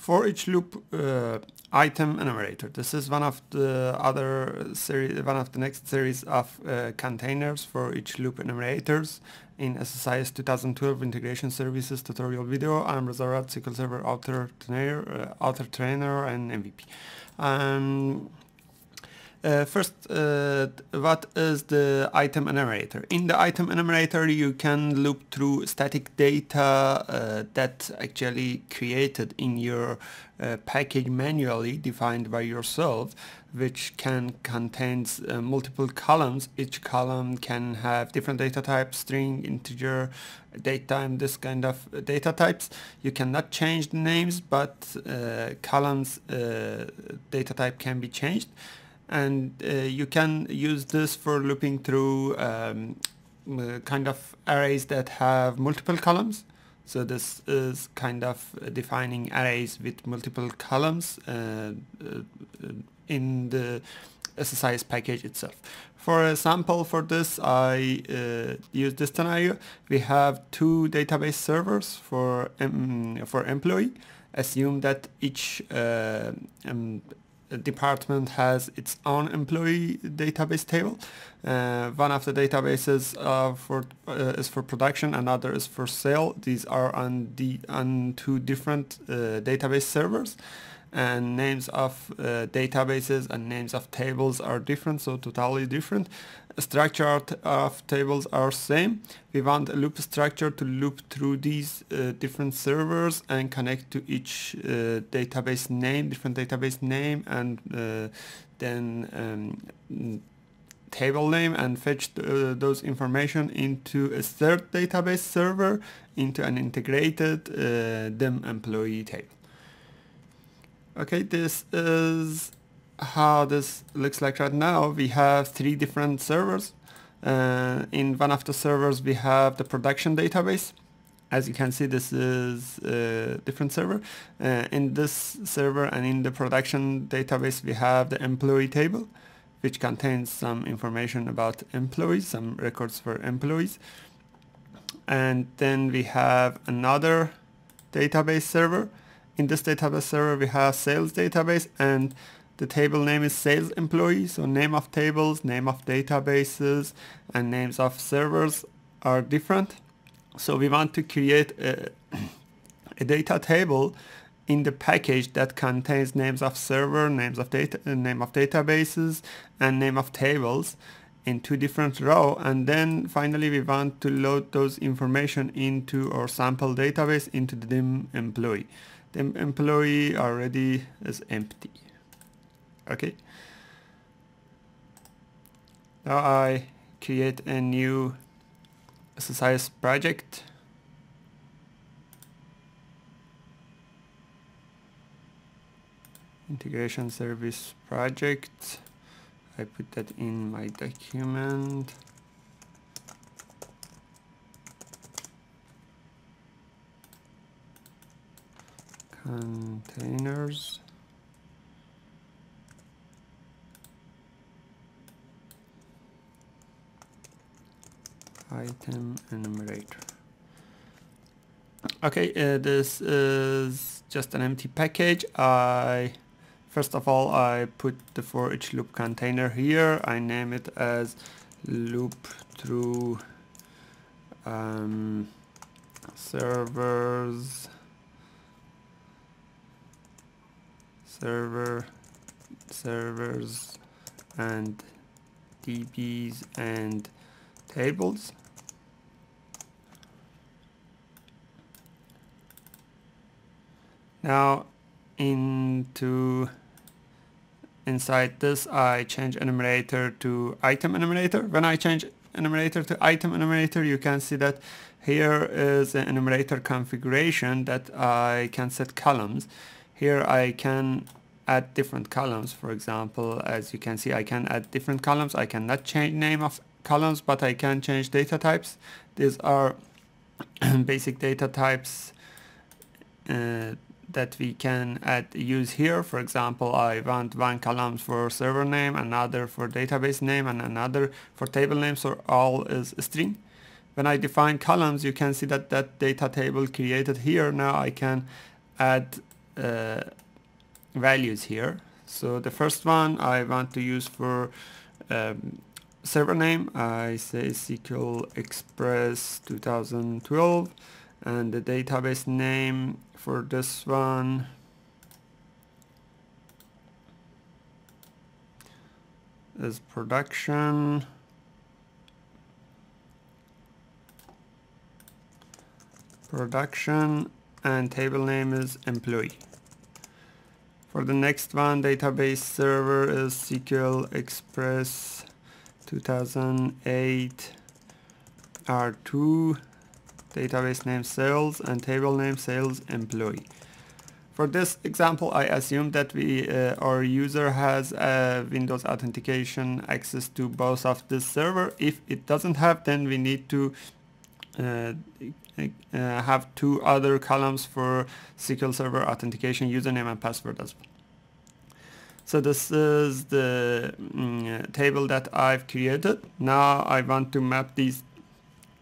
for each loop uh, item enumerator. This is one of the other series, one of the next series of uh, containers for each loop enumerators in SSIS 2012 Integration Services tutorial video. I'm Reza Rad, SQL Server author trainer, uh, author trainer and MVP. Um, uh, first, uh, what is the item enumerator? In the item enumerator, you can loop through static data uh, that actually created in your uh, package manually defined by yourself, which can contain uh, multiple columns. Each column can have different data types, string, integer, datetime, this kind of data types. You cannot change the names, but uh, columns data type can be changed and uh, you can use this for looping through um, uh, kind of arrays that have multiple columns so this is kind of defining arrays with multiple columns uh, uh in the SSIS package itself. For a sample for this, I uh, use this scenario. We have two database servers for um, for employee. Assume that each uh, um, department has its own employee database table. Uh, one of the databases uh, for uh, is for production, another is for sale. These are on the on two different uh, database servers and names of uh, databases and names of tables are different so totally different structure of tables are same. We want a loop structure to loop through these uh, different servers and connect to each uh, database name different database name and uh, then um, table name and fetch uh, those information into a third database server into an integrated uh, DIM employee table. Okay, this is how this looks like right now. We have three different servers. Uh, in one of the servers we have the production database. As you can see this is a different server. Uh, in this server and in the production database we have the employee table which contains some information about employees, some records for employees. And then we have another database server in this database server we have sales database and the table name is sales employee so name of tables name of databases and names of servers are different. So we want to create a, a data table in the package that contains names of server names of data uh, name of databases and name of tables in two different row. And then finally we want to load those information into our sample database into the DIM employee. The employee already is empty okay. Now I create a new SSIS project. Integration service project. I put that in my document. Containers item enumerator. Okay uh, this is just an empty package. I first of all I put the for each loop container here. I name it as loop through um, servers server servers and DBs and tables now into inside this I change enumerator to item enumerator when I change enumerator to item enumerator you can see that here is an enumerator configuration that I can set columns here I can add different columns. For example, as you can see, I can add different columns. I cannot change name of columns, but I can change data types. These are basic data types uh, that we can add use here. For example, I want one column for server name, another for database name, and another for table name, so all is string. When I define columns, you can see that that data table created here. Now I can add uh, values here. So the first one I want to use for um, server name, I say SQL Express 2012 and the database name for this one. Is production. Production and table name is employee. For the next one database server is SQL Express 2008 R2 database name sales and table name sales employee for this example, I assume that we uh, our user has a Windows authentication access to both of this server. If it doesn't have, then we need to uh, uh, have two other columns for SQL Server authentication username and password as well. So this is the mm, table that I've created. Now I want to map these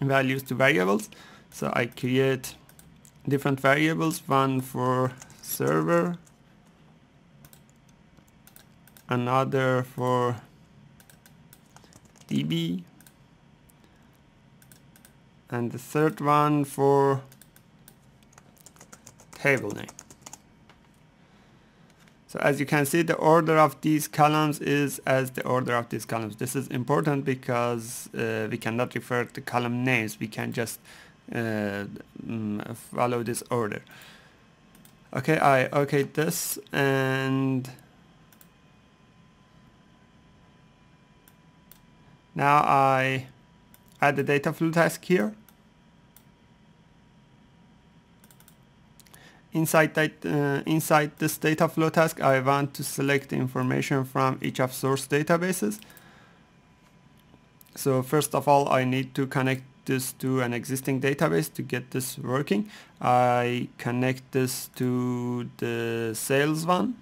values to variables. So I create different variables, one for server another for DB and the third one for table name. So as you can see the order of these columns is as the order of these columns. This is important because uh, we cannot refer to column names. We can just uh, mm, follow this order. Okay, I okay this and now I add the data flow task here. Inside that uh, inside this data flow task, I want to select information from each of source databases. So first of all, I need to connect this to an existing database to get this working. I connect this to the sales one.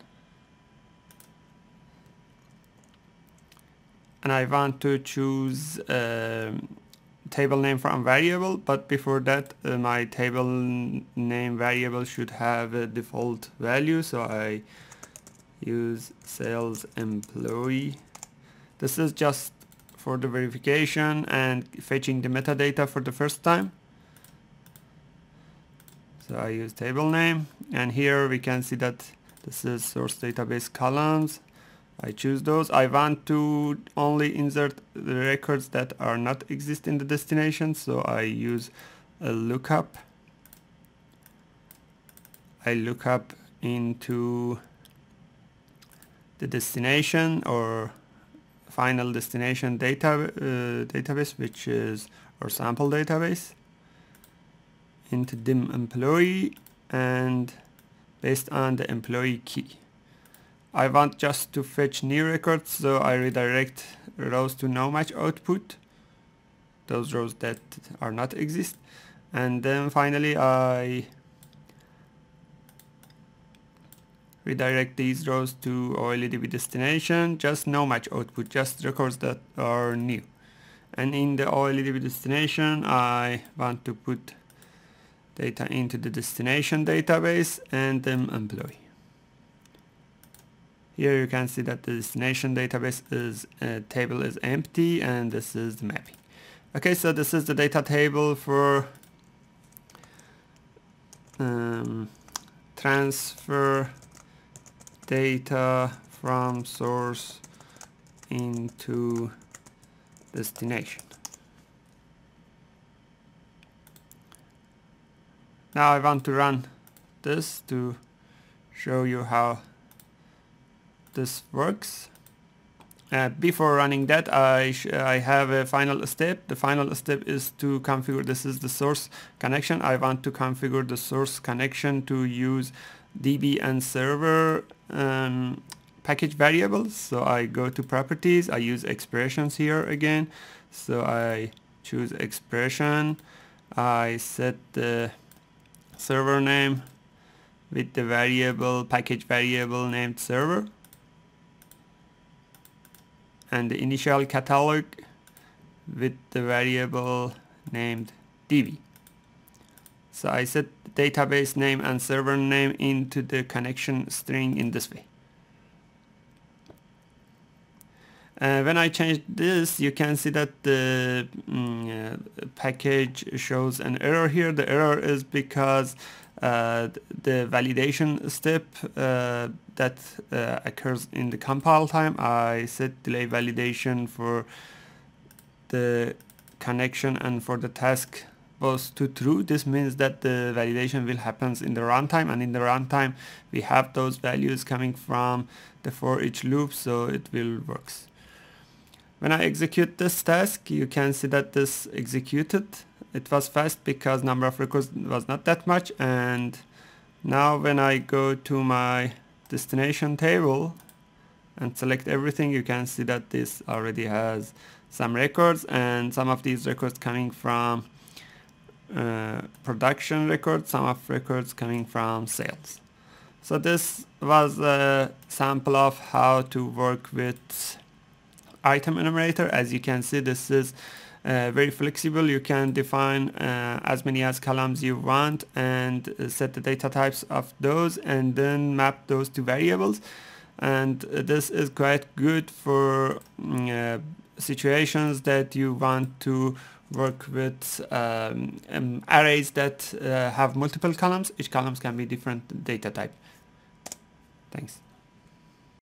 And I want to choose a table name from variable, but before that uh, my table name variable should have a default value, so I use sales employee. This is just for the verification and fetching the metadata for the first time. So I use table name and here we can see that this is source database columns. I choose those. I want to only insert the records that are not exist in the destination so I use a lookup. I look up into the destination or final destination data uh, database which is our sample database into dim employee and based on the employee key I want just to fetch new records so I redirect rows to no match output those rows that are not exist and then finally I redirect these rows to OLEDB destination, just no match output, just records that are new. And in the OLEDB destination, I want to put data into the destination database and then employee. Here you can see that the destination database is uh, table is empty and this is the mapping. Okay, so this is the data table for um, transfer data from source into destination. Now I want to run this to show you how this works. Uh, before running that I, I have a final step. The final step is to configure, this is the source connection. I want to configure the source connection to use DB and server um, package variables. So I go to properties, I use expressions here again. So I choose expression, I set the server name with the variable, package variable named server and the initial catalog with the variable named db. So I set database name and server name into the connection string in this way. Uh, when I change this, you can see that the mm, uh, package shows an error here. The error is because uh, the validation step uh, that uh, occurs in the compile time, I set delay validation for the connection and for the task both to true. This means that the validation will happen in the runtime and in the runtime we have those values coming from the for each loop so it will works. When I execute this task, you can see that this executed. It was fast because number of records was not that much and now when I go to my destination table and select everything, you can see that this already has some records and some of these records coming from uh, production records, some of records coming from sales. So this was a sample of how to work with item enumerator as you can see this is uh, very flexible. You can define uh, as many as columns you want and uh, set the data types of those and then map those to variables. And this is quite good for mm, uh, situations that you want to work with um, um, arrays that uh, have multiple columns. Each columns can be different data type. Thanks